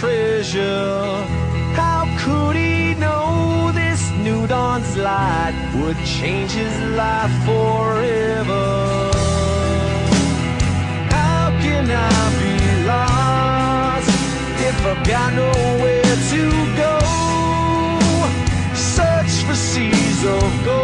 treasure. How could he know this new dawn's light would change his life forever? How can I be lost if I've got nowhere to go? Search for seas of gold.